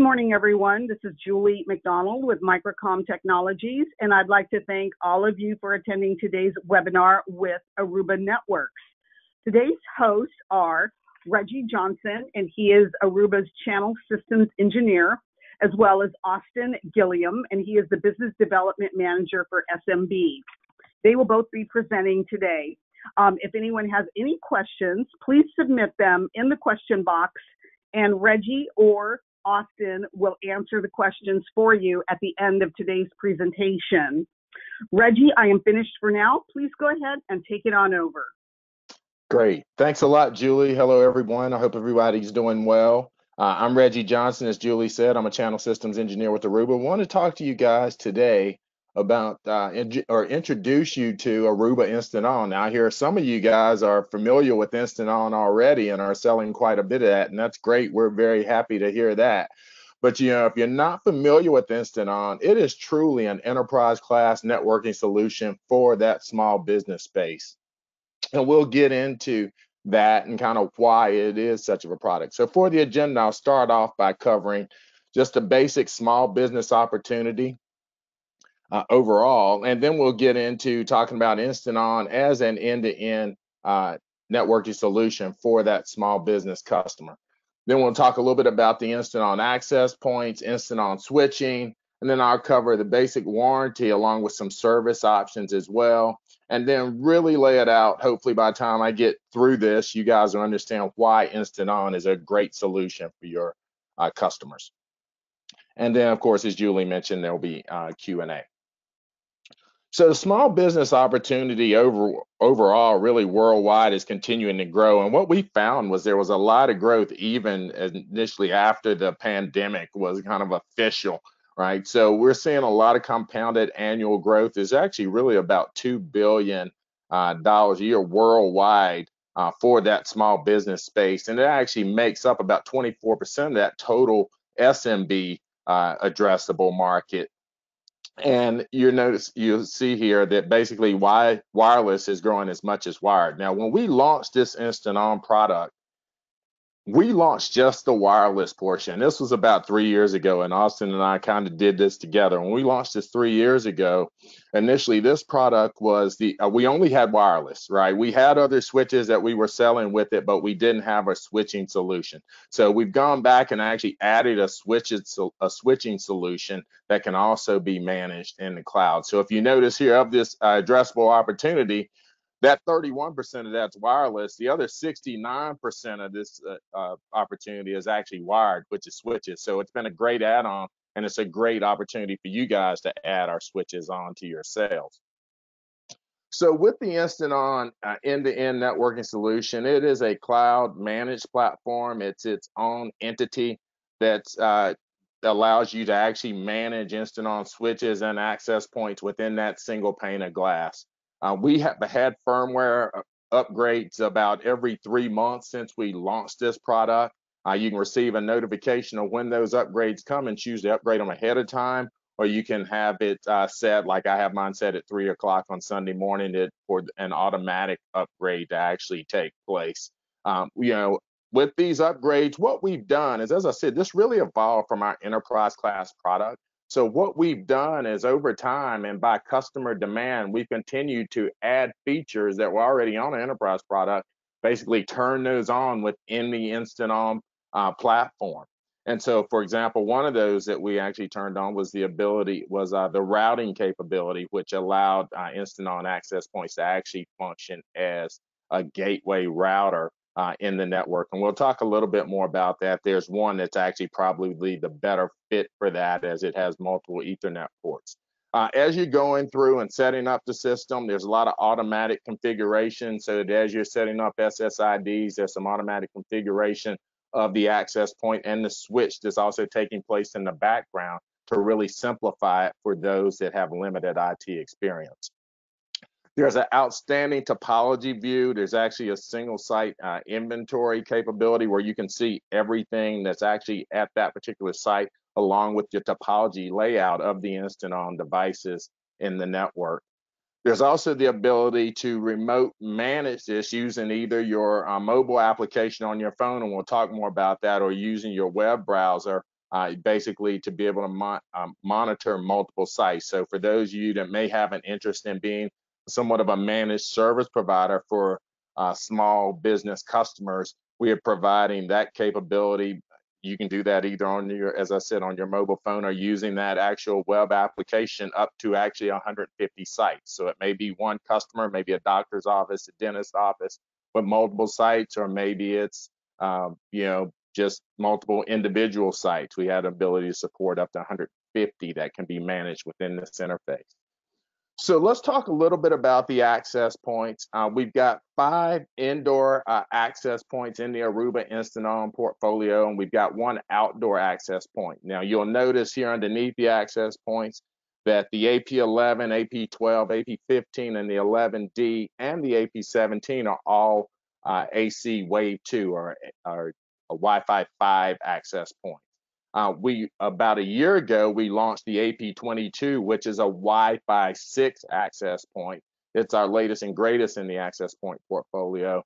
Good morning, everyone. This is Julie McDonald with Microcom Technologies, and I'd like to thank all of you for attending today's webinar with Aruba Networks. Today's hosts are Reggie Johnson, and he is Aruba's Channel Systems Engineer, as well as Austin Gilliam, and he is the Business Development Manager for SMB. They will both be presenting today. Um, if anyone has any questions, please submit them in the question box, and Reggie or Austin will answer the questions for you at the end of today's presentation. Reggie, I am finished for now. Please go ahead and take it on over. Great. Thanks a lot, Julie. Hello, everyone. I hope everybody's doing well. Uh, I'm Reggie Johnson. As Julie said, I'm a channel systems engineer with Aruba. I want to talk to you guys today about uh, in, or introduce you to Aruba Instant On. Now, I hear some of you guys are familiar with Instant On already and are selling quite a bit of that, and that's great. We're very happy to hear that. But you know, if you're not familiar with Instant On, it is truly an enterprise class networking solution for that small business space. And we'll get into that and kind of why it is such of a product. So for the agenda, I'll start off by covering just a basic small business opportunity uh, overall. And then we'll get into talking about Instant On as an end-to-end uh, networking solution for that small business customer. Then we'll talk a little bit about the Instant On access points, Instant On switching, and then I'll cover the basic warranty along with some service options as well. And then really lay it out. Hopefully, by the time I get through this, you guys will understand why Instant On is a great solution for your uh, customers. And then, of course, as Julie mentioned, there'll be uh, Q&A. So the small business opportunity over overall, really worldwide, is continuing to grow. And what we found was there was a lot of growth even initially after the pandemic was kind of official, right? So we're seeing a lot of compounded annual growth. Is actually really about two billion uh, dollars a year worldwide uh, for that small business space, and it actually makes up about 24% of that total SMB uh, addressable market and you notice you see here that basically why wireless is growing as much as wired. Now, when we launched this instant on product, we launched just the wireless portion. This was about three years ago, and Austin and I kind of did this together. When we launched this three years ago, initially this product was the uh, we only had wireless, right? We had other switches that we were selling with it, but we didn't have a switching solution. So we've gone back and actually added a a switching solution that can also be managed in the cloud. So if you notice here of this uh, addressable opportunity, that 31% of that's wireless. The other 69% of this uh, uh, opportunity is actually wired, which is switches. So it's been a great add-on, and it's a great opportunity for you guys to add our switches onto your sales. So with the Instant On uh, end-to-end networking solution, it is a cloud managed platform. It's its own entity that uh, allows you to actually manage Instant On switches and access points within that single pane of glass. Uh, we have had firmware uh, upgrades about every three months since we launched this product. Uh, you can receive a notification of when those upgrades come and choose to upgrade them ahead of time, or you can have it uh, set like I have mine set at three o'clock on Sunday morning to, for an automatic upgrade to actually take place. Um, you know, with these upgrades, what we've done is, as I said, this really evolved from our enterprise class product. So what we've done is over time and by customer demand, we've continued to add features that were already on an enterprise product, basically turn those on within the Instant On uh, platform. And so, for example, one of those that we actually turned on was the ability was uh, the routing capability, which allowed uh, Instant On access points to actually function as a gateway router uh, in the network. And we'll talk a little bit more about that. There's one that's actually probably the better fit for that as it has multiple Ethernet ports. Uh, as you're going through and setting up the system, there's a lot of automatic configuration. So that as you're setting up SSIDs, there's some automatic configuration of the access point and the switch that's also taking place in the background to really simplify it for those that have limited IT experience. There's an outstanding topology view. There's actually a single site uh, inventory capability where you can see everything that's actually at that particular site along with your topology layout of the instant on devices in the network. There's also the ability to remote manage this using either your uh, mobile application on your phone, and we'll talk more about that, or using your web browser uh, basically to be able to mo um, monitor multiple sites. So for those of you that may have an interest in being somewhat of a managed service provider for uh, small business customers, we are providing that capability. You can do that either on your, as I said, on your mobile phone or using that actual web application up to actually 150 sites. So it may be one customer, maybe a doctor's office, a dentist office, with multiple sites, or maybe it's um, you know just multiple individual sites. We had the ability to support up to 150 that can be managed within this interface. So let's talk a little bit about the access points. Uh, we've got five indoor uh, access points in the Aruba Instant On portfolio, and we've got one outdoor access point. Now you'll notice here underneath the access points that the AP11, AP12, AP15, and the 11D and the AP17 are all uh, AC Wave 2 or, or a Wi-Fi 5 access point. Uh, we about a year ago we launched the AP22, which is a Wi-Fi 6 access point. It's our latest and greatest in the access point portfolio,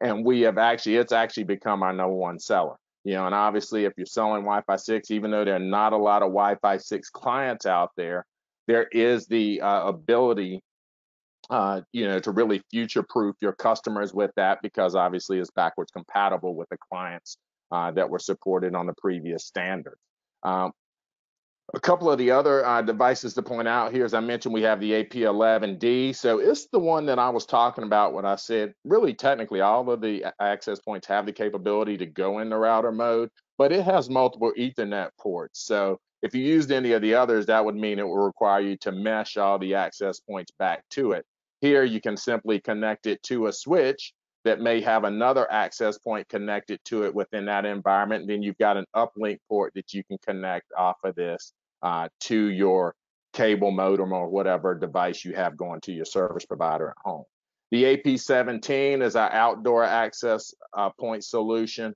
and we have actually it's actually become our number one seller. You know, and obviously if you're selling Wi-Fi 6, even though there are not a lot of Wi-Fi 6 clients out there, there is the uh, ability uh, you know, to really future-proof your customers with that because obviously it's backwards compatible with the clients uh, that were supported on the previous standard. Um, a couple of the other uh, devices to point out here, as I mentioned, we have the AP11D. So it's the one that I was talking about when I said, really technically, all of the access points have the capability to go in the router mode, but it has multiple Ethernet ports. So if you used any of the others, that would mean it will require you to mesh all the access points back to it. Here, you can simply connect it to a switch that may have another access point connected to it within that environment. And then you've got an uplink port that you can connect off of this uh, to your cable modem or whatever device you have going to your service provider at home. The AP17 is our outdoor access uh, point solution.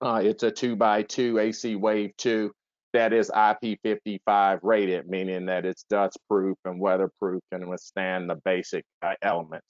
Uh, it's a two by two AC Wave 2 that is IP55 rated, meaning that it's dust proof and weatherproof and withstand the basic uh, elements.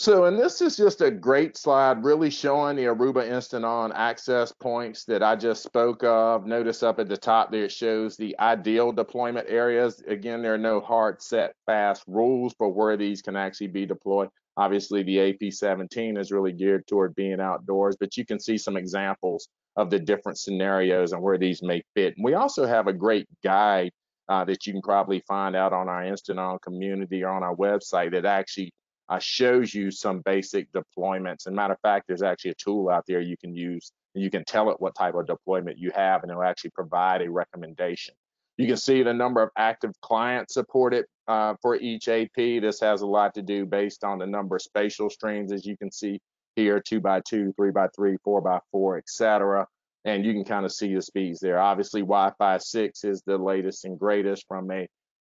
So, and this is just a great slide really showing the Aruba Instant On access points that I just spoke of. Notice up at the top there it shows the ideal deployment areas. Again, there are no hard set fast rules for where these can actually be deployed. Obviously, the AP17 is really geared toward being outdoors, but you can see some examples of the different scenarios and where these may fit. And we also have a great guide uh, that you can probably find out on our Instant On community or on our website that actually uh, shows you some basic deployments. And matter of fact, there's actually a tool out there you can use you can tell it what type of deployment you have and it'll actually provide a recommendation. You can see the number of active clients supported uh, for each AP. This has a lot to do based on the number of spatial streams, as you can see here, two by two, three by three, four by four, etc. And you can kind of see the speeds there. Obviously, Wi-Fi 6 is the latest and greatest from a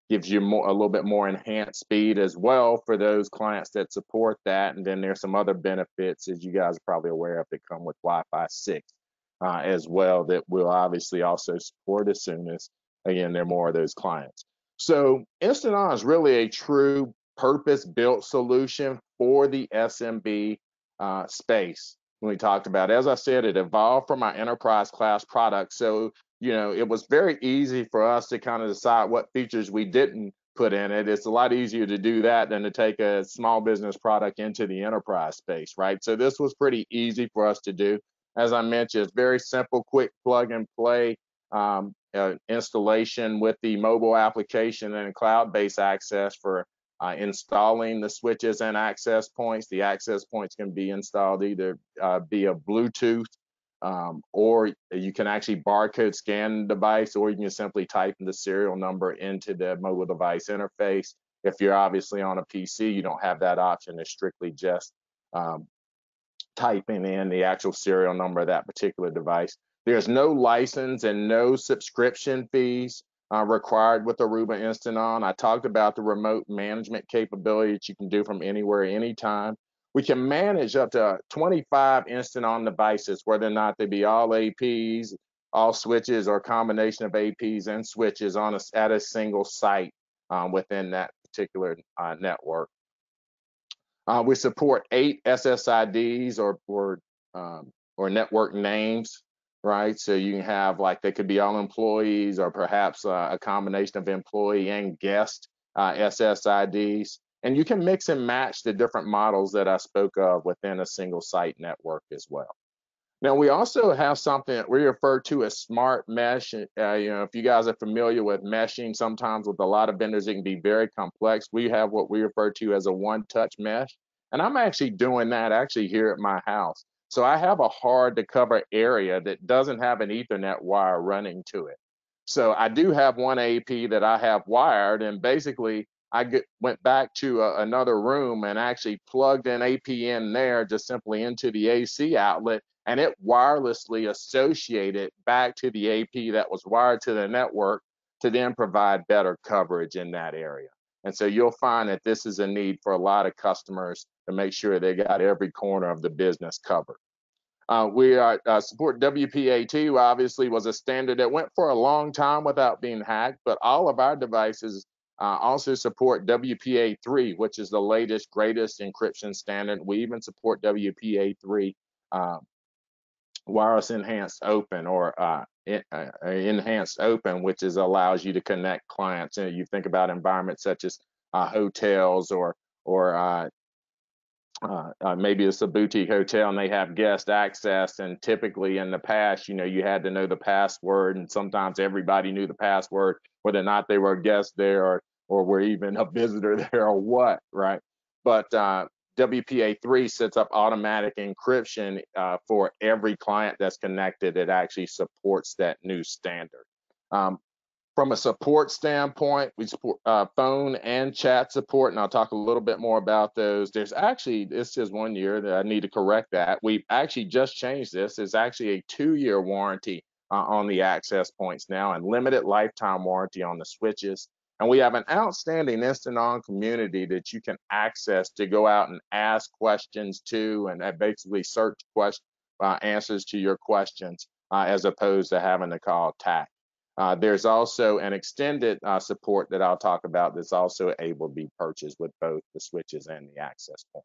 gives you more a little bit more enhanced speed as well for those clients that support that. And then there's some other benefits, as you guys are probably aware of, that come with Wi-Fi 6 uh, as well that we'll obviously also support as soon as again there are more of those clients. So Instant On is really a true purpose-built solution for the SMB uh, space. When we talked about, as I said, it evolved from our enterprise class product. So you know, it was very easy for us to kind of decide what features we didn't put in it. It's a lot easier to do that than to take a small business product into the enterprise space, right? So this was pretty easy for us to do. As I mentioned, it's very simple, quick plug and play um, uh, installation with the mobile application and cloud-based access for uh, installing the switches and access points. The access points can be installed either uh, via Bluetooth um, or you can actually barcode scan the device, or you can simply type in the serial number into the mobile device interface. If you're obviously on a PC, you don't have that option. It's strictly just um, typing in the actual serial number of that particular device. There's no license and no subscription fees uh, required with Aruba Instant On. I talked about the remote management capability that you can do from anywhere, anytime we can manage up to 25 instant on devices, whether or not they be all APs, all switches, or combination of APs and switches on a, at a single site um, within that particular uh, network. Uh, we support eight SSIDs or, or um, or network names, right? So you can have like they could be all employees or perhaps uh, a combination of employee and guest uh, SSIDs. And you can mix and match the different models that I spoke of within a single site network as well. Now we also have something that we refer to as smart mesh. Uh, you know, if you guys are familiar with meshing, sometimes with a lot of vendors, it can be very complex. We have what we refer to as a one-touch mesh, and I'm actually doing that actually here at my house. So I have a hard to cover area that doesn't have an Ethernet wire running to it. So I do have one AP that I have wired, and basically I get, went back to a, another room and actually plugged an AP in there just simply into the AC outlet and it wirelessly associated back to the AP that was wired to the network to then provide better coverage in that area. And so you'll find that this is a need for a lot of customers to make sure they got every corner of the business covered. Uh, we are, uh, support WPA2 obviously was a standard that went for a long time without being hacked, but all of our devices uh, also support WPA3, which is the latest, greatest encryption standard. We even support WPA3 um, wireless enhanced open or uh, uh, enhanced open, which is allows you to connect clients. And you think about environments such as uh, hotels or or uh, uh, uh, maybe it's a boutique hotel and they have guest access. And typically in the past, you know, you had to know the password, and sometimes everybody knew the password, whether or not they were a guest there or or were even a visitor there or what, right? But WPA3 sets up automatic encryption uh, for every client that's connected. It actually supports that new standard. Um, from a support standpoint, we support uh, phone and chat support, and I'll talk a little bit more about those. There's actually, this is one year that I need to correct that. We've actually just changed this. It's actually a two year warranty uh, on the access points now and limited lifetime warranty on the switches. And we have an outstanding instant on community that you can access to go out and ask questions to and basically search uh, answers to your questions uh, as opposed to having to call TAC. Uh, there's also an extended uh, support that I'll talk about that's also able to be purchased with both the switches and the access point.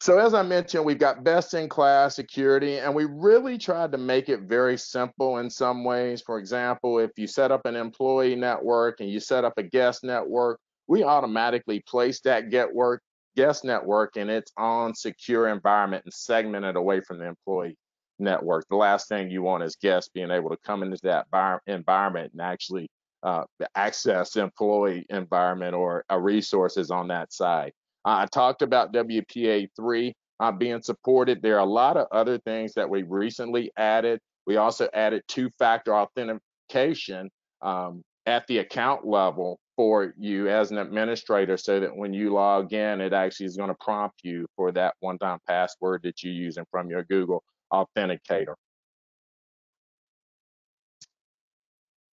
So as I mentioned, we've got best in class security and we really tried to make it very simple in some ways. For example, if you set up an employee network and you set up a guest network, we automatically place that get work guest network in its own secure environment and segment it away from the employee network. The last thing you want is guests being able to come into that environment and actually uh, access employee environment or uh, resources on that side. I talked about WPA3 uh, being supported. There are a lot of other things that we recently added. We also added two-factor authentication um, at the account level for you as an administrator so that when you log in, it actually is going to prompt you for that one-time password that you're using from your Google Authenticator.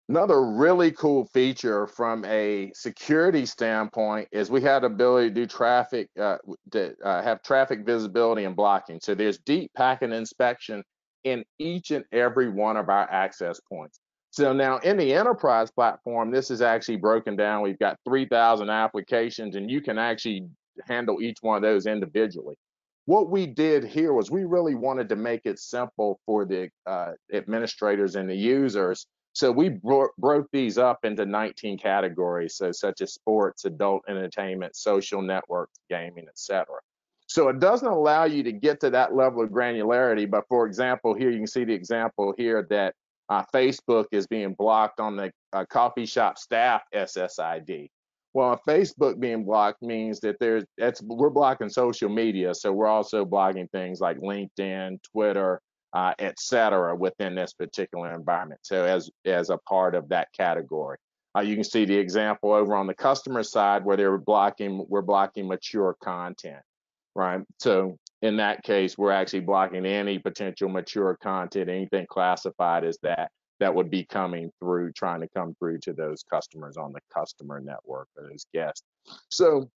Another really cool feature from a security standpoint is we had ability to do traffic, uh, to uh, have traffic visibility and blocking. So there's deep packet inspection in each and every one of our access points. So now in the enterprise platform, this is actually broken down. We've got 3,000 applications and you can actually handle each one of those individually. What we did here was we really wanted to make it simple for the uh, administrators and the users so we bro- broke these up into 19 categories, so such as sports, adult entertainment, social networks, gaming, etc. So it doesn't allow you to get to that level of granularity. But for example, here you can see the example here that uh, Facebook is being blocked on the uh, coffee shop staff SSID. Well, Facebook being blocked means that there's that's we're blocking social media, so we're also blocking things like LinkedIn, Twitter, uh, et cetera, within this particular environment. So as, as a part of that category. Uh, you can see the example over on the customer side where they're blocking, we're blocking mature content, right? So in that case, we're actually blocking any potential mature content, anything classified as that, that would be coming through, trying to come through to those customers on the customer network or those guests. So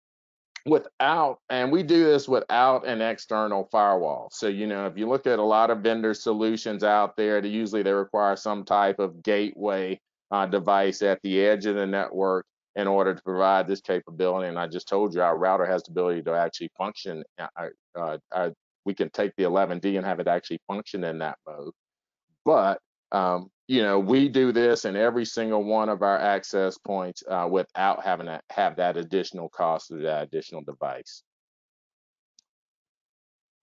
without, and we do this without an external firewall. So, you know, if you look at a lot of vendor solutions out there, usually they require some type of gateway uh, device at the edge of the network in order to provide this capability. And I just told you our router has the ability to actually function uh, uh, uh we can take the 11D and have it actually function in that mode. But um, you know, we do this in every single one of our access points uh, without having to have that additional cost of that additional device.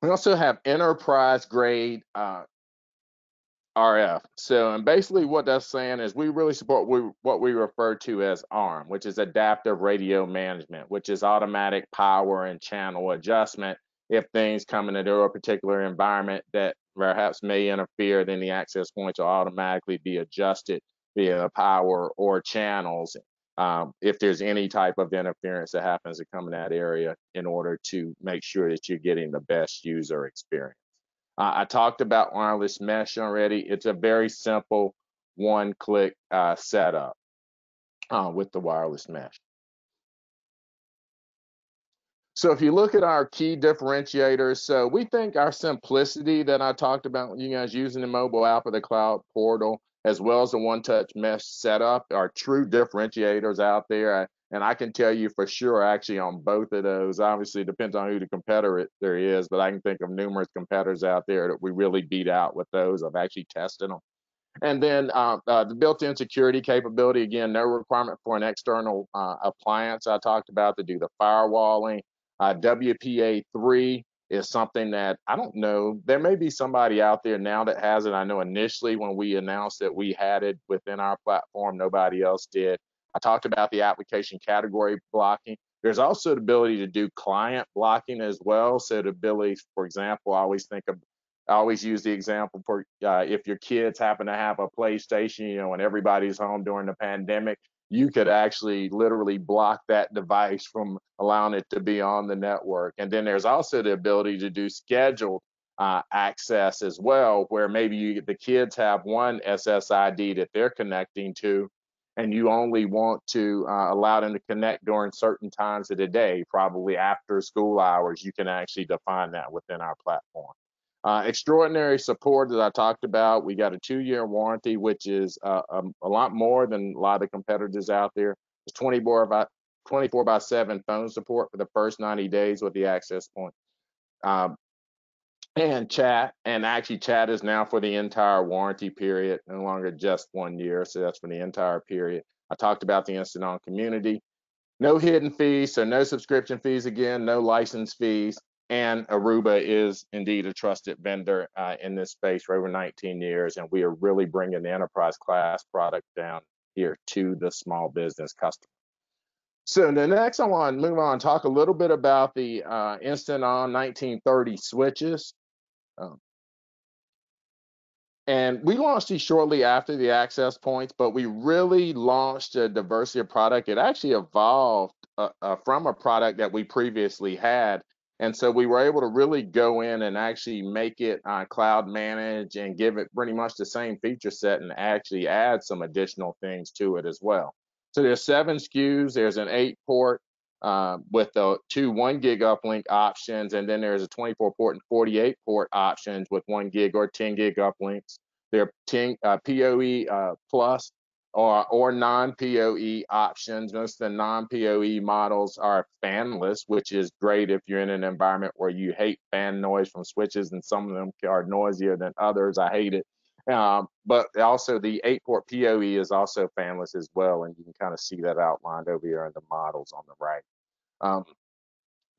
We also have enterprise grade uh, RF. So, and basically what that's saying is we really support we, what we refer to as ARM, which is adaptive radio management, which is automatic power and channel adjustment. If things come into a particular environment that perhaps may interfere, then the access points will automatically be adjusted via power or channels um, if there's any type of interference that happens to come in that area in order to make sure that you're getting the best user experience. Uh, I talked about wireless mesh already. It's a very simple one-click uh, setup uh, with the wireless mesh. So if you look at our key differentiators, so we think our simplicity that I talked about, you guys using the mobile app or the cloud portal, as well as the one-touch mesh setup, are true differentiators out there. And I can tell you for sure, actually, on both of those, obviously, depends on who the competitor there is, but I can think of numerous competitors out there that we really beat out with those. I've actually tested them. And then uh, uh, the built-in security capability, again, no requirement for an external uh, appliance I talked about to do the firewalling. Uh, WPA3 is something that I don't know. There may be somebody out there now that has it. I know initially when we announced that we had it within our platform, nobody else did. I talked about the application category blocking. There's also the ability to do client blocking as well. So the ability, for example, I always think of, I always use the example for uh, if your kids happen to have a PlayStation, you know, and everybody's home during the pandemic, you could actually literally block that device from allowing it to be on the network. And then there's also the ability to do scheduled uh, access as well, where maybe you, the kids have one SSID that they're connecting to, and you only want to uh, allow them to connect during certain times of the day, probably after school hours, you can actually define that within our platform. Uh, extraordinary support that I talked about. We got a two-year warranty, which is uh, a, um, a, lot more than a lot of the competitors out there. It's 24 by 24 by 7 phone support for the first 90 days with the access point. Um, and chat, and actually chat is now for the entire warranty period, no longer just one year. So that's for the entire period. I talked about the instant on community. No hidden fees, so no subscription fees again, no license fees. And Aruba is indeed a trusted vendor uh, in this space for over 19 years, and we are really bringing the enterprise class product down here to the small business customer. So the next I want to move on, talk a little bit about the uh, Instant On 1930 switches. Um, and we launched these shortly after the access points, but we really launched a diversity of product. It actually evolved uh, uh, from a product that we previously had. And so we were able to really go in and actually make it uh, cloud managed and give it pretty much the same feature set and actually add some additional things to it as well. So there's seven SKUs. There's an eight port uh, with the two one gig uplink options, and then there's a 24 port and 48 port options with one gig or 10 gig uplinks. There are 10 uh, PoE uh, plus or, or non-PoE options. Most of the non-PoE models are fanless, which is great if you're in an environment where you hate fan noise from switches, and some of them are noisier than others. I hate it. Um, but also the 8-port PoE is also fanless as well, and you can kind of see that outlined over here in the models on the right. Um,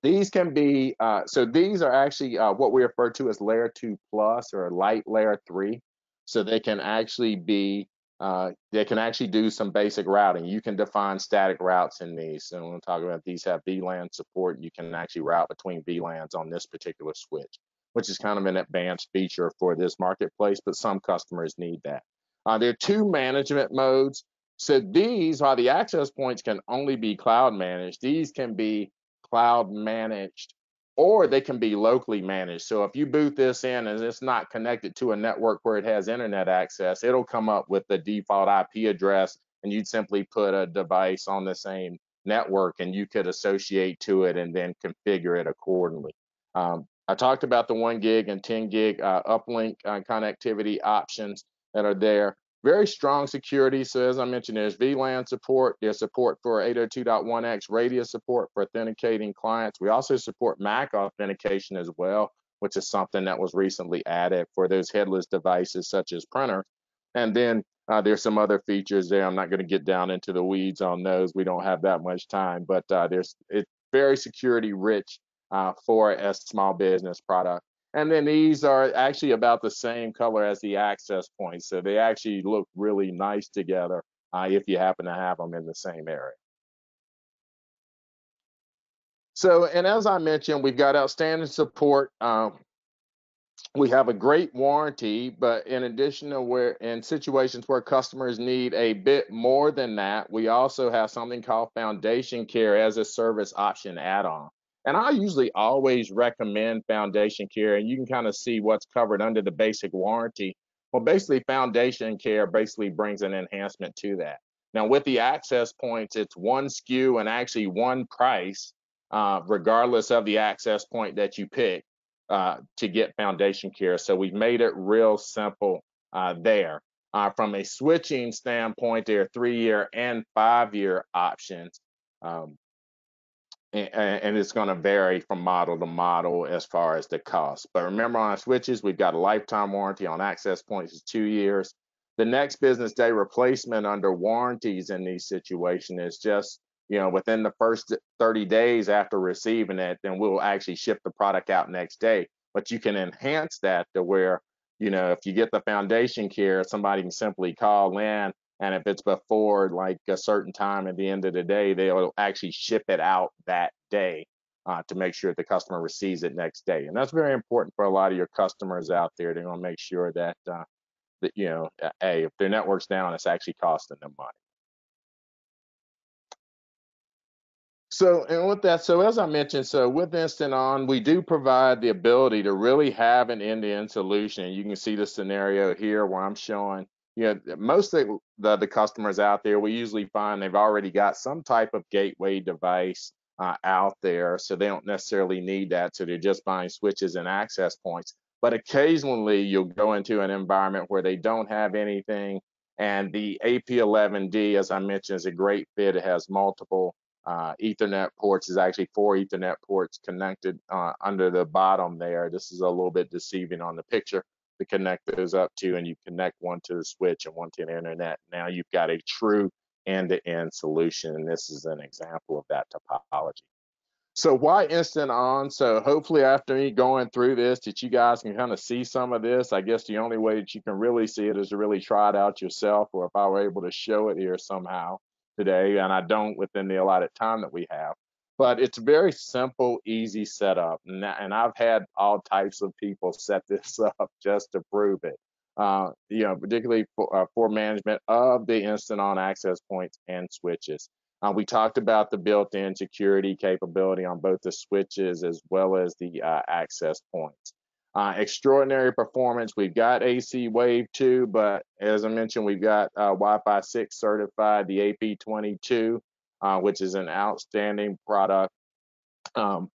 these can be, uh, so these are actually uh, what we refer to as layer 2 plus or light layer 3. So they can actually be uh, they can actually do some basic routing. You can define static routes in these. So when we talk about these have VLAN support, you can actually route between VLANs on this particular switch, which is kind of an advanced feature for this marketplace, but some customers need that. Uh, there are two management modes. So these, while the access points can only be cloud managed, these can be cloud managed or they can be locally managed. So if you boot this in and it's not connected to a network where it has internet access, it'll come up with the default IP address and you'd simply put a device on the same network and you could associate to it and then configure it accordingly. Um, I talked about the one gig and 10 gig uh, uplink uh, connectivity options that are there. Very strong security. So as I mentioned, there's VLAN support. There's support for 802.1x radius support for authenticating clients. We also support MAC authentication as well, which is something that was recently added for those headless devices such as printers. And then uh, there's some other features there. I'm not going to get down into the weeds on those. We don't have that much time, but uh, there's it's very security rich uh, for a small business product. And then these are actually about the same color as the access points. So they actually look really nice together uh, if you happen to have them in the same area. So, and as I mentioned, we've got outstanding support. Um, we have a great warranty, but in addition to where in situations where customers need a bit more than that, we also have something called foundation care as a service option add-on. And I usually always recommend foundation care, and you can kind of see what's covered under the basic warranty. Well, basically, foundation care basically brings an enhancement to that. Now, with the access points, it's one SKU and actually one price, uh, regardless of the access point that you pick uh, to get foundation care. So we've made it real simple uh, there. Uh, from a switching standpoint, there are three-year and five-year options. Um, and, it's going to vary from model to model as far as the cost. But remember on switches, we've got a lifetime warranty on access points is two years. The next business day replacement under warranties in these situations is just, you know, within the first 30 days after receiving it, then we'll actually ship the product out next day. But you can enhance that to where, you know, if you get the foundation care, somebody can simply call in and if it's before like a certain time at the end of the day, they'll actually ship it out that day uh, to make sure the customer receives it next day. And that's very important for a lot of your customers out there. They want to make sure that uh, that you know, hey, if their network's down, it's actually costing them money. So, and with that, so as I mentioned, so with Instant On, we do provide the ability to really have an end-to-end solution. You can see the scenario here where I'm showing you know, most of the, the customers out there, we usually find they've already got some type of gateway device uh, out there, so they don't necessarily need that. So they're just buying switches and access points. But occasionally you'll go into an environment where they don't have anything, and the AP11D, as I mentioned, is a great fit. It has multiple uh, Ethernet ports. Is actually four Ethernet ports connected uh, under the bottom there. This is a little bit deceiving on the picture, connect those up to, and you connect one to the switch and one to the internet. Now you've got a true end-to-end solution, and this is an example of that topology. So why instant on? So hopefully after me going through this, that you guys can kind of see some of this. I guess the only way that you can really see it is to really try it out yourself, or if I were able to show it here somehow today, and I don't within the allotted time that we have but it's very simple, easy setup. And, I've had all types of people set this up just to prove it. Uh, you know, particularly for, uh, for management of the instant on access points and switches. Uh, we talked about the built-in security capability on both the switches as well as the uh, access points. Uh, extraordinary performance. We've got AC Wave 2, but as I mentioned, we've got uh, Wi-Fi 6 certified, the AP22, uh, which is an outstanding product. Um,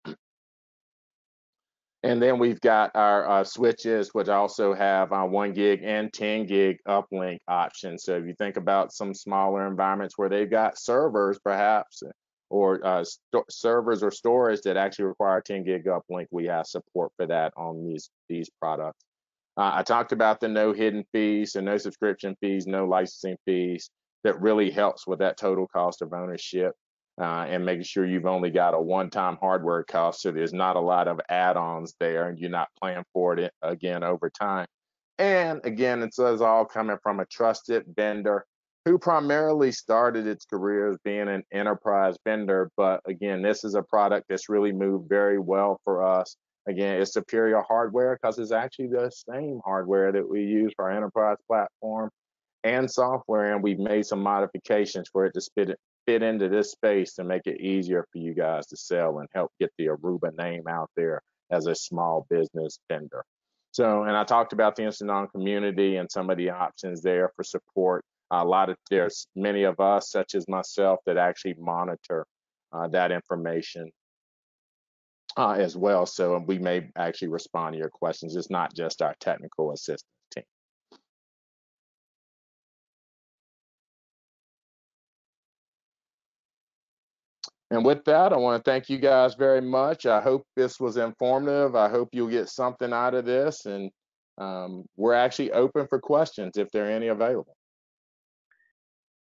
and then we've got our uh, switches, which also have uh, one gig and 10 gig uplink options. So if you think about some smaller environments where they've got servers, perhaps, or uh, servers or storage that actually require 10 gig uplink, we have support for that on these these products. Uh, I talked about the no hidden fees, so no subscription fees, no licensing fees that really helps with that total cost of ownership uh, and making sure you've only got a one-time hardware cost, so there's not a lot of add-ons there, and you're not paying for it again over time. And again, it's all coming from a trusted vendor who primarily started its career as being an enterprise vendor. But again, this is a product that's really moved very well for us. Again, it's superior hardware because it's actually the same hardware that we use for our enterprise platform and software, and we've made some modifications for it to fit, fit into this space to make it easier for you guys to sell and help get the Aruba name out there as a small business vendor. So, and I talked about the Instant On community and some of the options there for support. A lot of there's many of us, such as myself, that actually monitor uh, that information uh, as well. So and we may actually respond to your questions. It's not just our technical assistance And with that, I want to thank you guys very much. I hope this was informative. I hope you'll get something out of this. And um, we're actually open for questions if there are any available.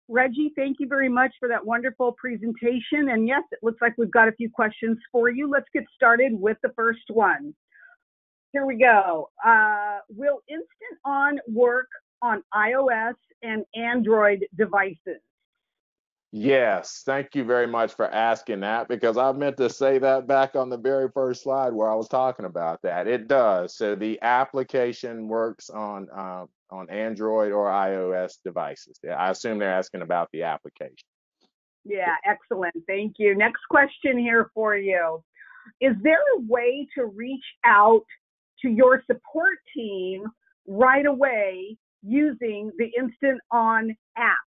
Reggie, thank you very much for that wonderful presentation. And yes, it looks like we've got a few questions for you. Let's get started with the first one. Here we go. Uh, will Instant On work on iOS and Android devices? Yes, thank you very much for asking that because I meant to say that back on the very first slide where I was talking about that. It does. So the application works on uh, on Android or iOS devices. I assume they're asking about the application. Yeah, excellent. Thank you. Next question here for you. Is there a way to reach out to your support team right away using the Instant On app?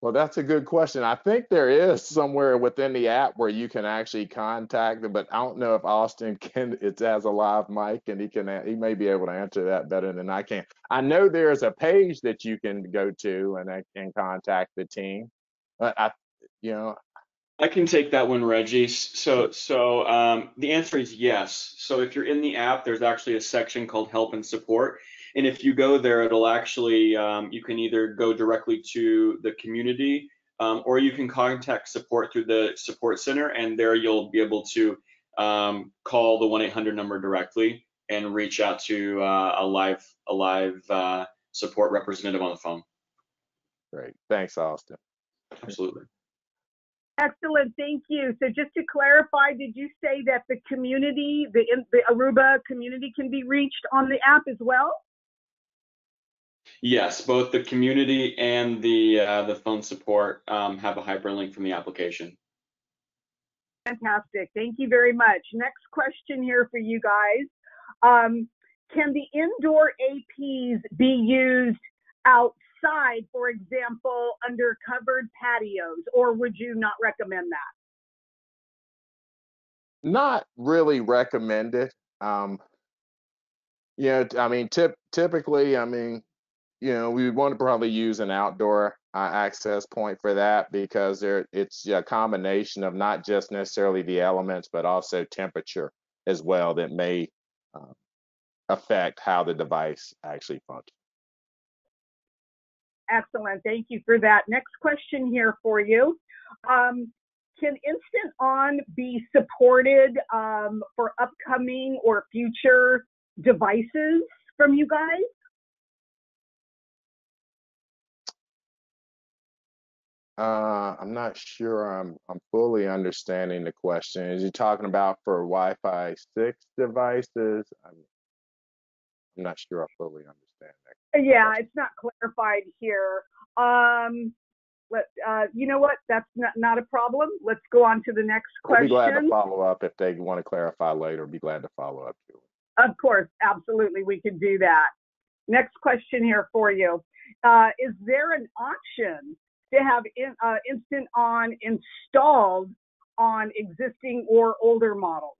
Well, that's a good question. I think there is somewhere within the app where you can actually contact them, but I don't know if Austin can. It has a live mic, and he can. He may be able to answer that better than I can. I know there's a page that you can go to and I can contact the team, but I, you know, I can take that one, Reggie. So, so um, the answer is yes. So if you're in the app, there's actually a section called Help and Support, and if you go there, it'll actually, um, you can either go directly to the community um, or you can contact support through the support center and there you'll be able to um, call the 1-800 number directly and reach out to uh, a live, a live uh, support representative on the phone. Great. Thanks, Austin. Absolutely. Excellent, thank you. So just to clarify, did you say that the community, the, the Aruba community can be reached on the app as well? Yes, both the community and the uh, the phone support um, have a hyperlink from the application. Fantastic. Thank you very much. Next question here for you guys. Um, can the indoor APs be used outside, for example, under covered patios, or would you not recommend that? Not really recommended. Um, you know, I mean, tip, typically, I mean, you know, we want to probably use an outdoor uh, access point for that because there it's a combination of not just necessarily the elements, but also temperature as well that may uh, affect how the device actually functions. Excellent. Thank you for that. Next question here for you. Um, can Instant On be supported um, for upcoming or future devices from you guys? Uh, I'm not sure I'm I'm fully understanding the question. Is you talking about for Wi-Fi six devices? I'm I'm not sure I fully understand that. Yeah, it's not clarified here. Um, let uh, you know what? That's not not a problem. Let's go on to the next question. I'll be glad to follow up if they want to clarify later. Be glad to follow up too. Of course, absolutely, we can do that. Next question here for you. Uh, is there an option to have in, uh, Instant On installed on existing or older models?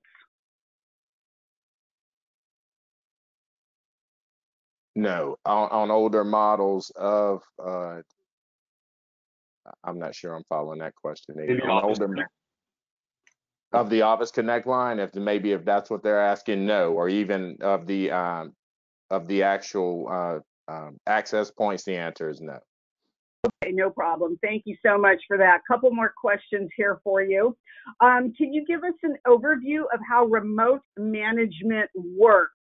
No, on, on older models of, uh, I'm not sure I'm following that question. Maybe on older of the Office Connect line, if maybe if that's what they're asking, no, or even of the um, of the actual uh, um, access points, the answer is no. Okay, no problem. Thank you so much for that. A Couple more questions here for you. Um, can you give us an overview of how remote management works?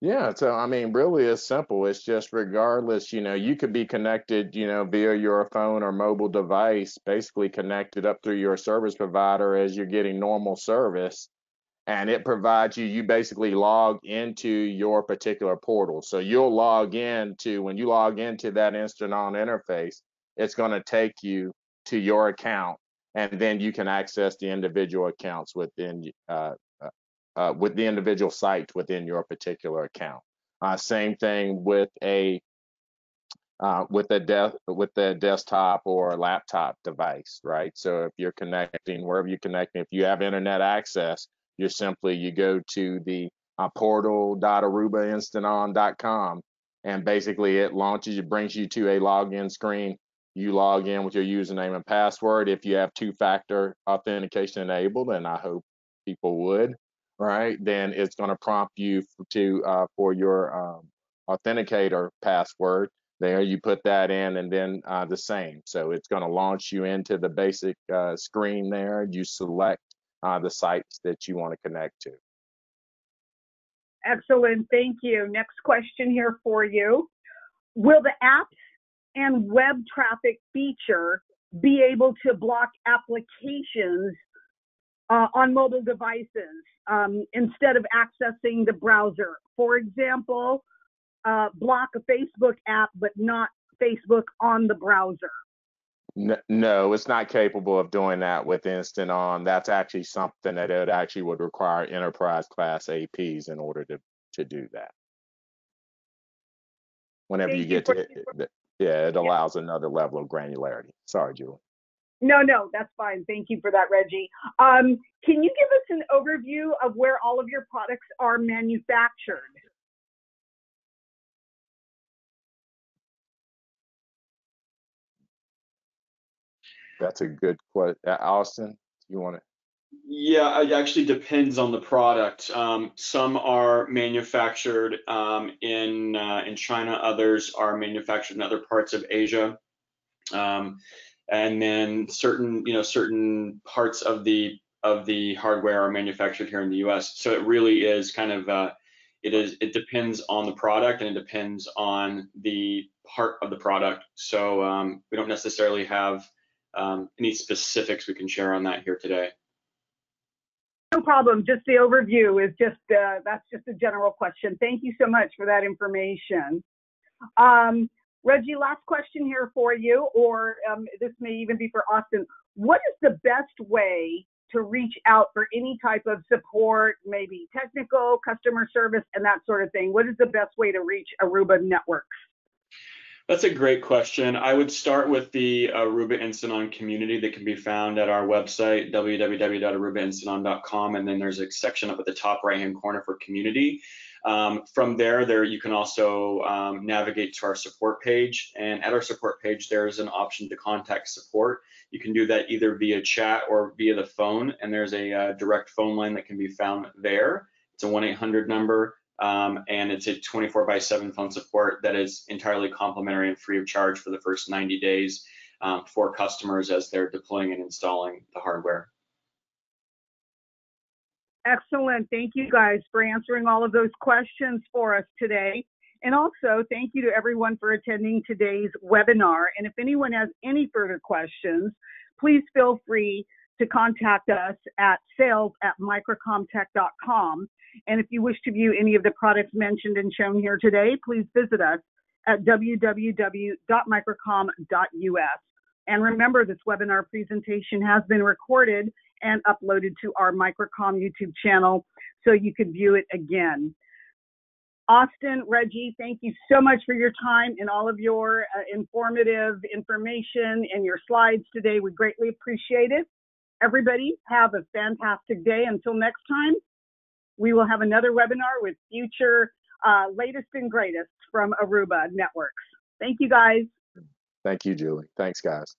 Yeah, so I mean, really, it's simple. It's just regardless, you know, you could be connected, you know, via your phone or mobile device, basically connected up through your service provider as you're getting normal service and it provides you you basically log into your particular portal so you'll log in to when you log into that instant on interface it's going to take you to your account and then you can access the individual accounts within uh, uh, uh with the individual sites within your particular account uh, same thing with a uh, with a de- with the desktop or laptop device, right? So if you're connecting wherever you're connecting, if you have internet access, you're simply you go to the uh, portal.arubainstanton.com and basically it launches, it brings you to a login screen. You log in with your username and password. If you have two-factor authentication enabled, and I hope people would, right? Then it's going to prompt you to uh, for your um, authenticator password. There you put that in, and then uh, the same. So it's going to launch you into the basic uh, screen there. You select uh, the sites that you want to connect to. Excellent. Thank you. Next question here for you. Will the apps and web traffic feature be able to block applications uh, on mobile devices um, instead of accessing the browser? For example, uh, block a Facebook app but not Facebook on the browser. No, it's not capable of doing that with Instant On. That's actually something that it actually would require enterprise class APs in order to to do that. Whenever Thank you get to it, yeah, it allows another level of granularity. Sorry, Julie. No, no, that's fine. Thank you for that, Reggie. Um, can you give us an overview of where all of your products are manufactured? That's a good question. Austin, you want to? Yeah, it actually depends on the product. Um, some are manufactured um, in uh, in China. Others are manufactured in other parts of Asia. Um, and then certain, you know, certain parts of the of the hardware are manufactured here in the U.S. So it really is kind of uh, it is it depends on the product and it depends on the part of the product. So um, we don't necessarily have um, any specifics we can share on that here today. No problem. Just the overview is just uh, that's just a general question. Thank you so much for that information. Um, Reggie, last question here for you, or um, this may even be for Austin. What is the best way to reach out for any type of support, maybe technical, customer service, and that sort of thing? What is the best way to reach Aruba Networks? That's a great question. I would start with the Aruba Instant community that can be found at our website, www.arubainstanton.com. And then there's a section up at the top right hand corner for community. Um, from there, there you can also um, navigate to our support page. And at our support page, there's an option to contact support. You can do that either via chat or via the phone. And there's a uh, direct phone line that can be found there. It's a 1 800 number. Um, and it's a 24 by 7 phone support that is entirely complimentary and free of charge for the first 90 days um, for customers as they're deploying and installing the hardware. Excellent. Thank you guys for answering all of those questions for us today. And also, thank you to everyone for attending today's webinar. And if anyone has any further questions, please feel free to contact us at sales at microcomtech.com. And if you wish to view any of the products mentioned and shown here today, please visit us at www.microcom.us. And remember, this webinar presentation has been recorded and uploaded to our Microcom YouTube channel so you can view it again. Austin, Reggie, thank you so much for your time and all of your uh, informative information and your slides today. We greatly appreciate it. Everybody, have a fantastic day. Until next time, we will have another webinar with future uh, latest and greatest from Aruba Networks. Thank you, guys. Thank you, Julie. Thanks, guys.